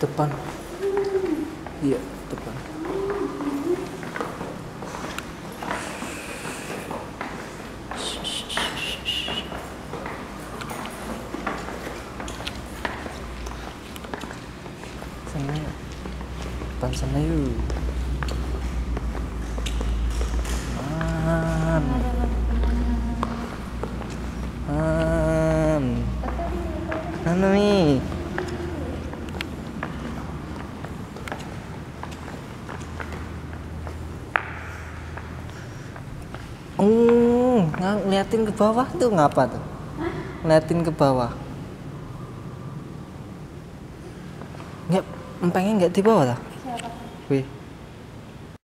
depan iya depan sana depan sana yuk Man. Man. Mana nih? Oh, ng- ngeliatin ke bawah tuh ngapa tuh? Ngeliatin ke bawah. Nggak, empengnya nggak di bawah lah. Siapa? Wih,